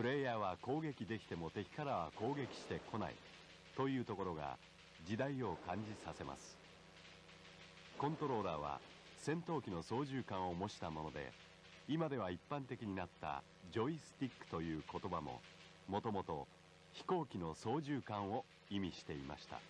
プレイヤーは攻撃できても敵からは攻撃してこないというところが時代を感じさせます。コントローラーは戦闘機の操縦桿を模したもので今では一般的になったジョイスティックという言葉ももともと飛行機の操縦桿を意味していました。